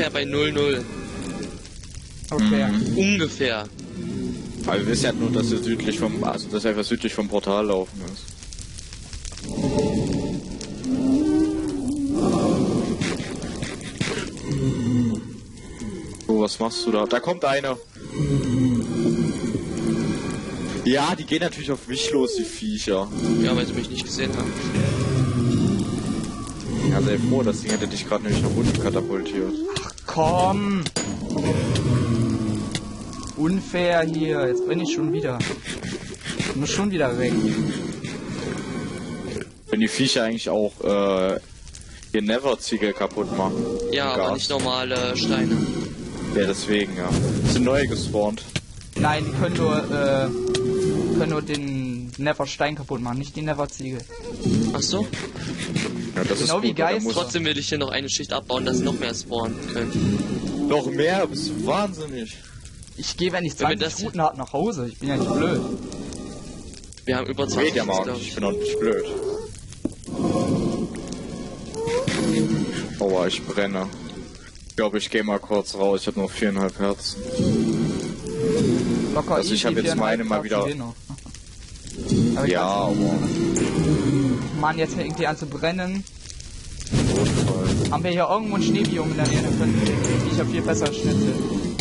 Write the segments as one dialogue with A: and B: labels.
A: Ja, bei 0-0.
B: Okay.
C: Mhm.
A: Ungefähr.
C: Aber wir wissen ja nur, dass wir südlich vom, also dass wir einfach südlich vom Portal laufen ist. So, was machst du da? Da kommt einer. Ja, die gehen natürlich auf mich los, die Viecher.
A: Ja, weil sie mich nicht gesehen haben.
C: Ja, sei froh, das Ding hätte dich gerade nämlich nach unten katapultiert.
B: Komm! Unfair hier, jetzt bin ich schon wieder. Ich muss schon wieder weg.
C: Wenn die Viecher eigentlich auch äh, ihr Never-Ziegel kaputt machen.
A: Ja,
C: Gas.
A: aber nicht normale Steine.
C: Ja, deswegen, ja. Sind neue gespawnt.
B: Nein, die können nur, äh, können nur den Never Stein kaputt machen, nicht die Never Ziegel.
A: Ach so.
C: Ja, das
B: Genau
C: ist
B: wie Geist.
A: Trotzdem will ich hier noch eine Schicht abbauen, dass sie noch mehr spawnen können.
C: Noch mehr, bist du wahnsinnig.
B: Ich gehe, wenn ich
A: Wenn wir
B: 20
A: das-
B: Routen habe, nach Hause. Ich bin ja nicht blöd.
A: Wir haben über 20
C: Red ja ich bin auch nicht blöd. Aua, ich brenne. Ich glaube, ich gehe mal kurz raus, ich habe noch viereinhalb Herzen.
B: Locker
C: Also ich
B: easy,
C: hab jetzt meine mal wieder-.
B: Aber ich
C: Ja, aber
B: weiß, Mann, jetzt fängt die an zu brennen.
C: Notfall.
B: Haben wir hier irgendwo ein Schneebiom in der Nähe, dann können wir die Viecher viel besser schnitzeln.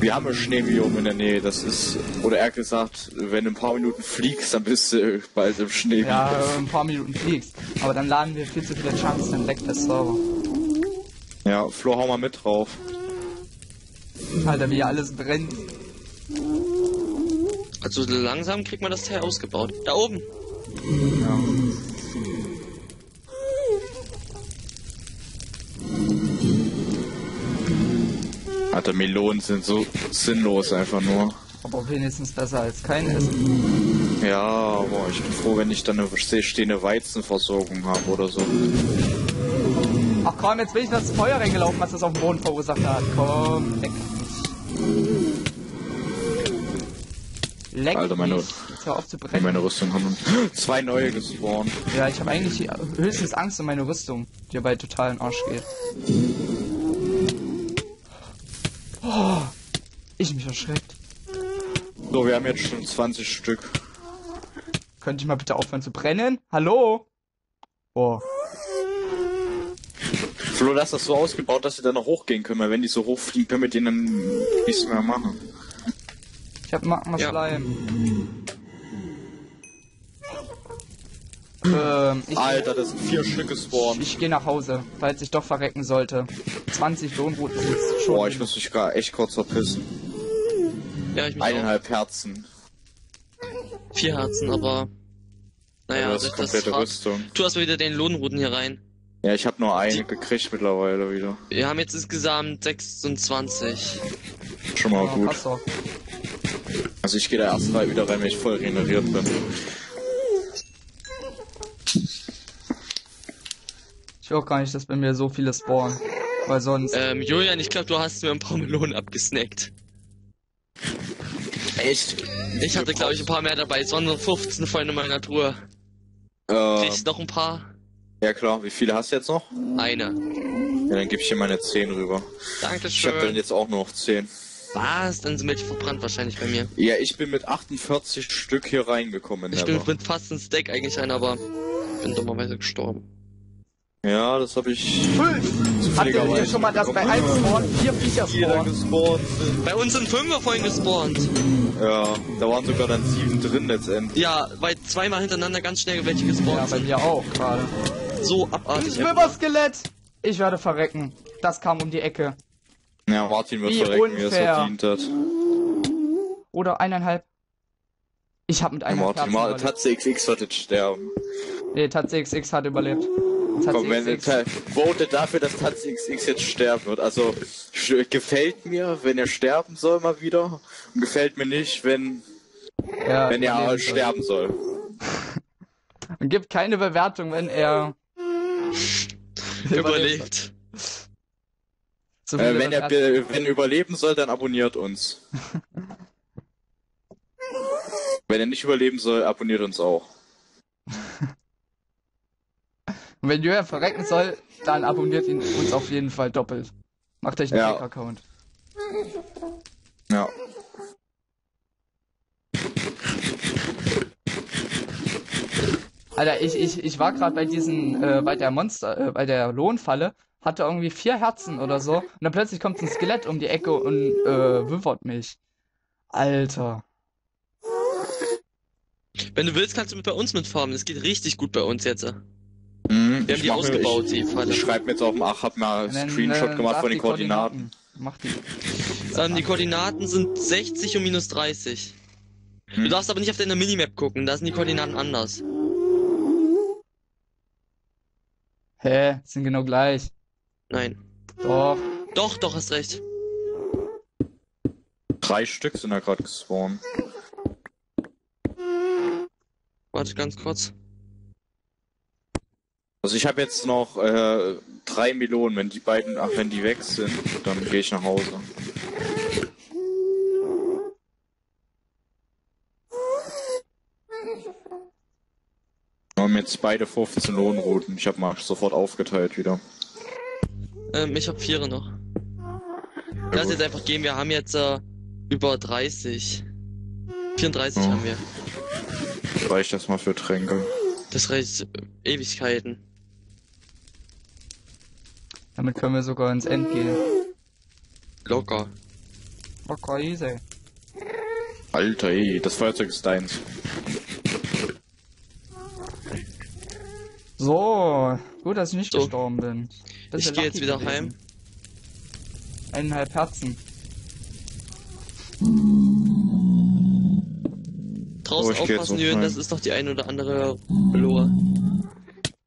C: Wir haben ein Schneebiom in der Nähe, das ist, oder eher gesagt, wenn du ein paar Minuten fliegst, dann bist du bald im Schneebiom.
B: Ja, ein paar Minuten fliegst. Aber dann laden wir viel zu viele Chunks, dann leckt der Server.
C: Ja, Flo, hau mal mit drauf.
B: Alter, wie hier alles brennt.
A: Also langsam kriegt man das Teil ausgebaut. Da oben.
B: Ja.
C: Alter, Melonen sind so sinnlos einfach nur.
B: Aber wenigstens besser als kein Essen.
C: Ja, aber ich bin froh, wenn ich dann eine stehende Weizenversorgung habe oder so.
B: Ach komm, jetzt bin ich das Feuer reingelaufen, was das auf dem Boden verursacht hat. Komm, mich. Leck
C: Alter, meine-
B: zu brennen.
C: meine Rüstung haben zwei neue gespawnt.
B: Ja, ich habe eigentlich höchstens Angst um meine Rüstung, die dabei total in Arsch geht. Oh, ich mich erschreckt.
C: So, wir haben jetzt schon 20 Stück.
B: Könnte ich mal bitte aufhören zu brennen? Hallo? Boah.
C: Flo, das ist das so ausgebaut, dass sie dann noch hochgehen können, weil wenn die so hochfliegen, können wir denen nichts mehr machen.
B: Ich hab Magma
A: Ja.
B: Slime. Ähm, ich,
C: Alter, das sind vier Stück gespawnt.
B: ich gehe nach Hause, falls ich doch verrecken sollte. 20 Lohnrouten sind schon.
C: Boah, ich muss mich gerade echt kurz verpissen.
A: Ja, ich mich auch.
C: Eineinhalb Herzen.
A: Vier Herzen, aber... Naja,
C: Ja,
A: das,
C: das ist
A: das ist
C: komplette
A: hart.
C: Rüstung.
A: Tu erst mal wieder den Lohnrouten hier rein.
C: Ja, ich habe nur eine gekriegt mittlerweile wieder.
A: Wir haben jetzt insgesamt 26.
C: Schon mal
B: Ja,
C: gut. Also ich gehe da erst mal wieder rein, wenn ich voll regeneriert bin.
B: Ich will auch gar nicht, dass bei mir so viele spawnen. Weil sonst.
A: Ähm, Julian, ich glaube, du hast mir ein paar Melonen abgesnackt.
C: Echt?
A: Ich hatte, glaube ich, ein paar mehr dabei. Es waren nur 15 von in meiner Truhe.
C: Äh,
A: Kriegst noch ein paar?
C: ja klar, wie viele hast du jetzt noch?
A: Eine.
C: Ja, dann gebe ich dir meine 10 rüber. Ich habe dann
A: Dankeschön.
C: jetzt auch nur noch 10.
A: Was? Dann sind welche verbrannt wahrscheinlich bei mir.
C: Ja, ich bin mit 48 Stück hier reingekommen.
A: Ich bin mit fast ein Stack eigentlich ein, aber bin dummerweise gestorben.
C: Ja, das habe ich
B: Habt ihr hier schon mal, dass bei einem Spawn vier Viecher spawnen?
C: gespawnt sind.
A: Bei uns sind Fünfer vorhin gespawnt.
C: Ja, da waren sogar dann sieben drin letztendlich.
A: Ja, weil zweimal hintereinander ganz schnell welche
B: Ja,
A: gespawnt
B: bei
A: sind.
B: mir auch gerade.
A: So abartig.
B: Schwimmerskelett! Ich werde verrecken. Das kam um die Ecke.
C: Ja, Martin wird
B: Wie
C: verrecken, wie er es verdient hat.
B: Oder eineinhalb. Ich habe mit
C: Ja,
B: einem
C: Martin,
B: Herzen
C: Mar
B: überlebt.
C: Tatze XX wird jetzt sterben.
B: Nee, Tatze XX hat überlebt. Tatze
C: Komm, wenn
B: XX.
C: Ta- vote dafür, dass Tatze XX jetzt sterben wird. Also, gefällt mir, wenn er sterben soll mal wieder. Und gefällt mir nicht, wenn,
B: Ja,
C: wenn er
B: überleben soll.
C: sterben soll.
B: Und gibt keine Bewertung, wenn er
A: Überlebt.
B: So
C: Äh, wenn er wenn er überleben soll, dann abonniert uns. wenn er nicht überleben soll, abonniert uns auch.
B: Und wenn Julian verrecken soll, dann abonniert ihn uns auf jeden Fall doppelt. Macht euch einen
C: Ja.
B: Fake-Account.
C: Ja.
B: Alter, ich, ich, ich war gerade bei diesen, äh, bei der Monster, äh, bei der Lohnfalle, hatte irgendwie vier Herzen oder so. Und dann plötzlich kommt ein Skelett um die Ecke und äh, würfert mich. Alter.
A: Wenn du willst, kannst du mit bei uns mitfarmen. Das geht richtig gut bei uns jetzt.
C: Mhm,
A: Wir haben die ausgebaut, die
C: Ich,
A: Falle.
C: ich schreibe mir jetzt auf dem Ach, hab mal
B: dann,
C: einen Screenshot
B: äh,
C: gemacht von den
B: die
C: Koordinaten.
B: Mach die.
A: Ähm, die Koordinaten sind 60 und minus 30. Du
C: Hm.
A: darfst aber nicht auf deiner Minimap gucken, da sind die Koordinaten anders.
B: Hä? Sind genau gleich.
A: Nein.
B: Doch.
A: Doch, doch, hast recht.
C: Drei Stück sind da gerade gespawnt.
A: Warte ganz kurz.
C: Also ich habe jetzt noch äh, drei Melonen. Wenn die beiden, ach wenn die weg sind, dann gehe ich nach Hause. Wir haben jetzt beide 15 Lohnrouten. Ich habe mal sofort aufgeteilt wieder.
A: Ähm, ich habe Viere noch. Lass
C: gut.
A: jetzt einfach gehen, wir haben jetzt äh, über 30. 34
C: Oh.
A: haben wir.
C: Reicht das mal für Tränke.
A: Das reicht äh, Ewigkeiten.
B: Damit können wir sogar ins End gehen.
A: Locker.
B: Locker easy.
C: Alter, ey, das Feuerzeug ist deins.
B: So, gut, dass ich nicht
A: So.
B: gestorben bin. Bisschen
A: Ich geh jetzt wieder
B: gewesen.
A: heim.
B: Eineinhalb Herzen.
A: Draußen
C: Oh,
A: aufpassen, Jürgen, das ist doch die ein oder andere Lohe.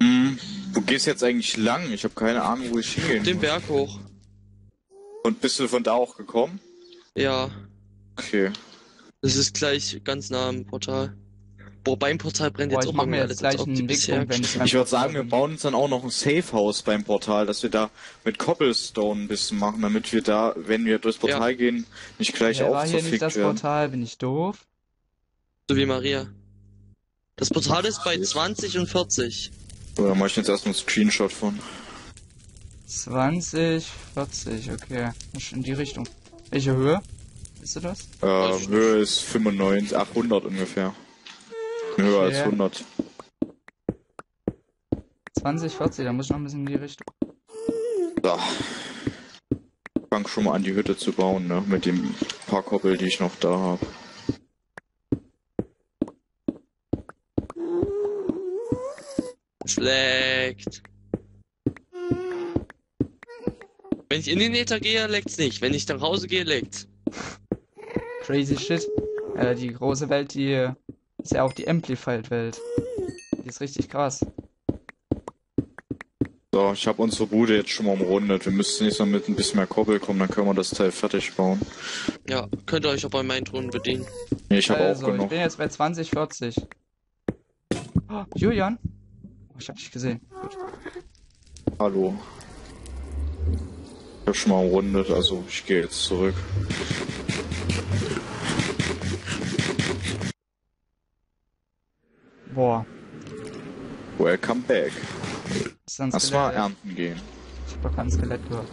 C: Hm, wo gehst jetzt eigentlich lang? Ich habe keine Ahnung, wo ich hingehen
A: Den
C: muss.
A: Berg hoch.
C: Und bist du von da auch gekommen?
A: Ja,
C: Okay.
A: das ist gleich ganz nah am Portal. Boah, beim Portal brennt
B: Boah,
A: jetzt auch
B: mach mir
A: irgendwie
B: jetzt
A: alles,
B: gleich einen wenn ich
C: Ich würde sagen, wir bauen uns dann auch noch ein Safehouse beim Portal, dass wir da mit Cobblestone ein bisschen machen, damit wir da, wenn wir durchs Portal gehen, nicht gleich
B: Ja, war hier nicht das
C: werden.
B: Portal, bin ich doof?
A: So wie Maria. Das Portal ist bei 20 und 40.
C: So, dann mache ich jetzt erstmal einen Screenshot von.
B: 20, 40, okay. In die Richtung. Welche Höhe? Wisst ihr das?
C: Äh, Höhe ist 95, 800 ungefähr. Höher als
B: Okay.
C: 100.
B: 20, 40, da muss ich noch ein bisschen in die Richtung.
C: So. Fang schon mal an, die Hütte zu bauen, ne? Mit dem paar Koppel, die ich noch da habe.
A: Schlägt. Wenn ich in den Nether gehe, leckt's nicht. Wenn ich nach Hause gehe, leckt's.
B: Crazy shit. Äh, die große Welt, die ist ja auch die Amplified-Welt. Die ist richtig krass.
C: So, ich habe unsere Bude jetzt schon mal umrundet. Wir müssen jetzt noch mit ein bisschen mehr Koppel kommen, dann können wir das Teil fertig bauen.
A: Ja, könnt ihr euch auch bei meinen Drohnen bedienen.
C: Nee, ich habe
B: also,
C: auch
B: ich
C: genug.
B: bin jetzt bei 20, 40. Oh, Julian? Oh, ich hab dich gesehen. Gut.
C: Hallo. Ich habe schon mal umrundet, also ich gehe jetzt zurück.
B: Boah,
C: Welcome back.
B: ist dann
C: Das war ernten gehen.
B: Ich hab doch kein Skelett gehört.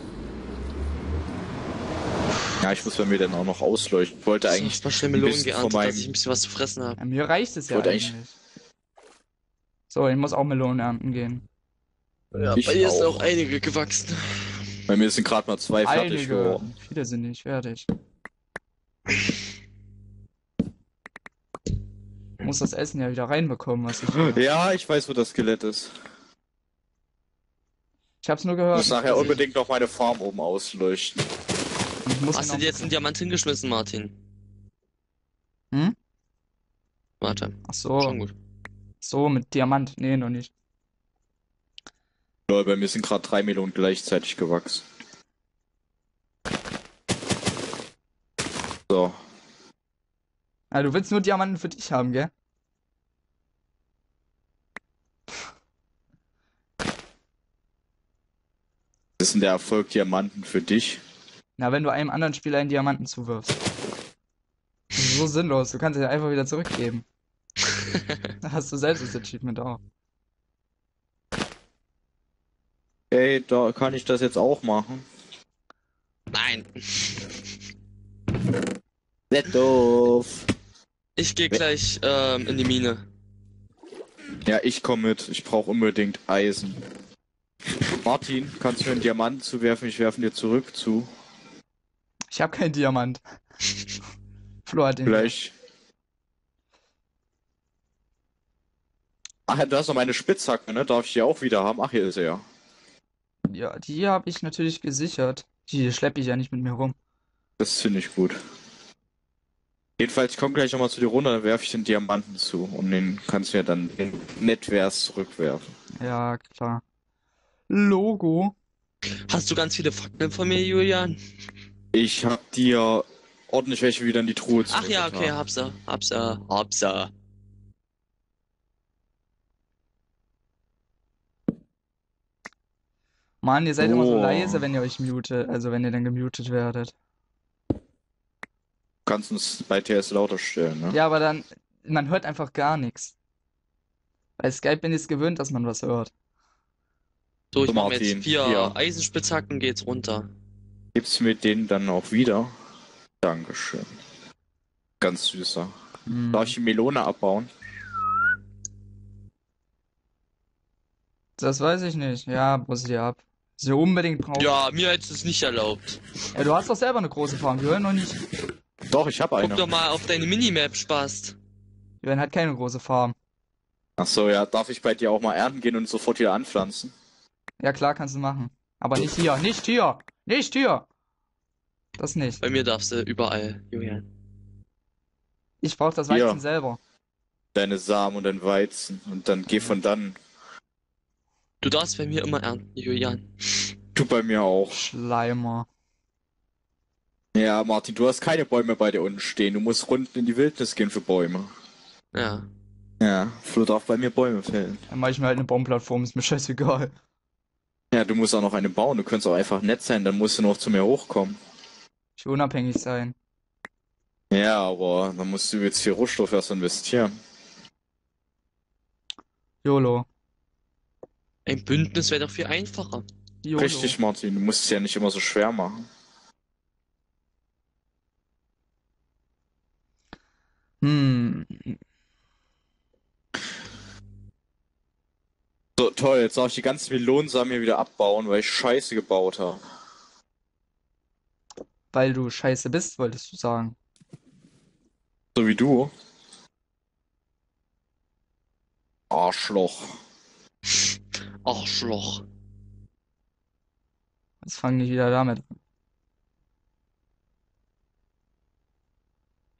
C: Ja, ich muss bei mir dann auch noch ausleuchten. Ich wollte eigentlich
A: ich mal schnell
C: ein
A: Melonen
C: bisschen
A: geerntet,
C: meinem-
A: dass ich ein bisschen was zu fressen habe.
B: Ja, mir reicht es ja
C: Wollte
B: eigentlich.
C: eigentlich-
B: So, ich muss auch Melonen ernten gehen.
A: Ja,
C: Ich
A: bei dir sind
C: auch.
A: einige gewachsen.
C: Bei mir sind gerade mal zwei fertig
B: Einige.
C: geworden.
B: Viele sind nicht fertig. Muss das Essen ja wieder reinbekommen, was ich.
C: Ja, ich weiß, wo das Skelett ist.
B: Ich hab's nur
C: Ich
B: gehört.
C: muss nachher unbedingt noch meine Farm oben ausleuchten.
B: Ich
A: Hast du dir jetzt einen Diamant hingeschmissen, Martin?
B: Hm?
A: Warte,
B: Ach so,
A: schon gut.
B: so mit Diamant. Nee, noch nicht.
C: Lol, bei mir sind gerade drei Melonen gleichzeitig gewachsen. So.
B: Ah, du willst nur Diamanten für dich haben, gell?
C: Ist denn der Erfolg Diamanten für dich?
B: Na, wenn du einem anderen Spieler einen Diamanten zuwirfst. Das ist so sinnlos. Du kannst ihn einfach wieder zurückgeben. Da hast du selbst das Achievement auch.
C: Ey, da kann ich das jetzt auch machen.
A: Nein.
C: Nicht doof.
A: Ich gehe gleich ähm, in die Mine.
C: Ja, ich komme mit. Ich brauche unbedingt Eisen. Martin, kannst du mir einen Diamanten zuwerfen? Ich werfe dir zurück zu.
B: Ich habe keinen Diamant. Flo hat den.
C: Vielleicht. Ach, du hast noch meine Spitzhacke, ne? Darf ich die auch wieder haben? Ach, hier ist er ja.
B: Ja, die habe ich natürlich gesichert. Die schleppe ich ja nicht mit mir rum.
C: Das finde ich gut. Jedenfalls, ich komme gleich nochmal zu dir runter, dann werfe ich den Diamanten zu. Und den kannst du ja dann in Netvers zurückwerfen.
B: Ja, klar. Logo.
A: Hast du ganz viele Fakten von mir, Julian?
C: Ich hab dir ordentlich welche wieder in die Truhe
A: Ach ja, okay, hab's er. Hab's er. Hab's er.
B: Mann, ihr seid immer so
C: Oh.
B: leise, wenn ihr euch mutet, also wenn ihr dann gemutet werdet.
C: Du kannst uns bei TS lauter stellen, ne?
B: Ja, aber dann, man hört einfach gar nichts. Bei Skype bin ich es gewöhnt, dass man was hört.
A: So, ich
C: So,
A: mach mir
C: Martin,
A: jetzt vier
C: hier.
A: Eisenspitzhacken, geht's runter.
C: Gibst mir den dann auch wieder? Dankeschön. Ganz süßer.
B: Hm.
C: Darf ich die Melone abbauen?
B: Das weiß ich nicht. Ja, muss ich ab. Sie unbedingt brauchen.
A: Ja, mir hättest du es nicht erlaubt.
B: Ja, du hast doch selber eine große Farm. Jürgen noch nicht.
C: Doch, ich habe
A: Guck
C: eine.
A: doch mal auf deine Minimap, Spaß.
B: Jürgen hat keine große Farm.
C: Ach so, ja, darf ich bei dir auch mal ernten gehen und sofort wieder anpflanzen?
B: Ja, klar, kannst du machen. Aber nicht hier. Nicht hier. Nicht hier. Das nicht.
A: Bei mir darfst du überall, Julian.
B: Ich brauche das
C: Hier.
B: Weizen selber.
C: Deine Samen und dein Weizen. Und dann geh von dann.
A: Du darfst bei mir immer ernten, Julian.
C: Du bei mir auch.
B: Schleimer.
C: Ja, Martin, du hast keine Bäume bei dir unten stehen. Du musst rund in die Wildnis gehen für Bäume.
A: Ja.
C: Ja, Flo darf bei mir Bäume fällen.
B: Dann mache ich mir halt eine Baumplattform, ist mir scheißegal.
C: Ja, du musst auch noch eine bauen. Du könntest auch einfach nett sein, dann musst du noch zu mir hochkommen.
B: Ich will unabhängig sein.
C: Ja, aber dann musst du jetzt viel Rohstoff erst investieren.
B: YOLO.
A: Ein Bündnis wäre doch viel einfacher.
B: YOLO.
C: Richtig, Martin. Du musst es ja nicht immer so schwer machen.
B: Hm.
C: So, toll. Jetzt darf ich die ganzen Melonensamen hier wieder abbauen, weil ich Scheiße gebaut habe.
B: Weil du scheiße bist, wolltest du sagen.
C: So wie du. Arschloch.
A: Arschloch.
B: Jetzt fange ich wieder damit an.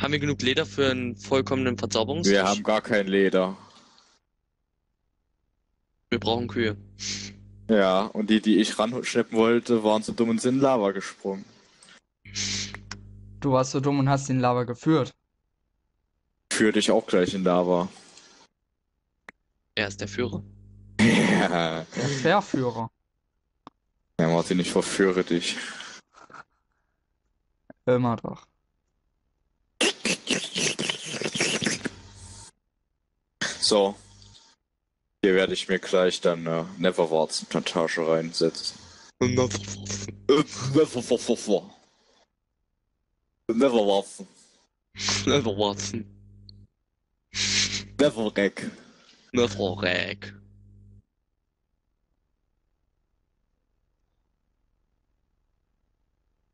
A: Haben wir genug Leder für einen vollkommenen Verzauberungstisch?
C: Wir haben gar kein Leder.
A: Wir brauchen Kühe.
C: Ja, und die, die ich ranschleppen wollte, waren so dumm und sind in Lava gesprungen.
B: Du warst so dumm und hast den Lava geführt.
C: Führ dich auch gleich in Lava.
A: Er ist der Führer.
C: Ja,
B: Der Verführer.
C: ja Martin, ich verführe dich.
B: Immer doch.
C: So. Hier werde ich mir gleich dann äh, Neverwarts-Plantage reinsetzen. Äh, Neverwarts. Neverwarts.
A: Never Watson.
C: Neverreck.
A: Never Rag.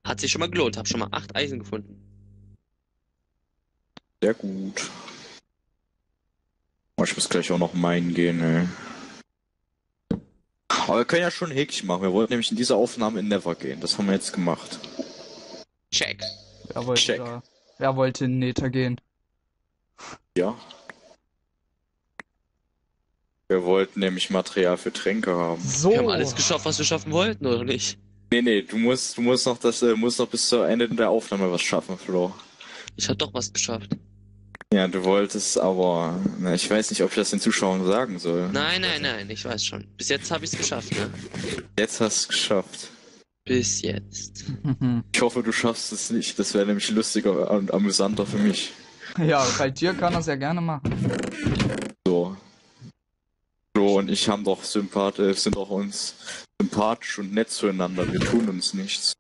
A: Hat sich schon mal gelohnt. Hab schon mal acht Eisen gefunden.
C: Sehr gut. Ich muss gleich auch noch meinen gehen, ey. Aber wir können ja schon Häkchen machen. Wir wollten nämlich in dieser Aufnahme in Never gehen. Das haben wir jetzt gemacht.
A: Check.
B: Wer wollte
C: Check.
B: da? Wer wollte in Nether gehen?
C: Ja. Wir wollten nämlich Material für Tränke haben.
B: So.
A: Wir haben alles geschafft, was wir schaffen wollten, oder nicht?
C: Nee, nee, du musst, du musst noch das, äh, musst noch bis zur Ende der Aufnahme was schaffen, Flo.
A: Ich hab doch was geschafft.
C: Ja, du wolltest, aber na, ich weiß nicht, ob ich das den Zuschauern sagen soll.
A: Nein, nein, nein, ich weiß schon. Bis jetzt habe ich es geschafft, ne?
C: Jetzt hast du es geschafft.
A: Bis jetzt.
C: Ich hoffe, du schaffst es nicht. Das wäre nämlich lustiger und amüsanter für mich.
B: Ja, bei dir kann er es ja gerne machen.
C: So. Flo und ich haben doch Sympath, äh, sind doch uns sympathisch und nett zueinander. Wir tun uns nichts.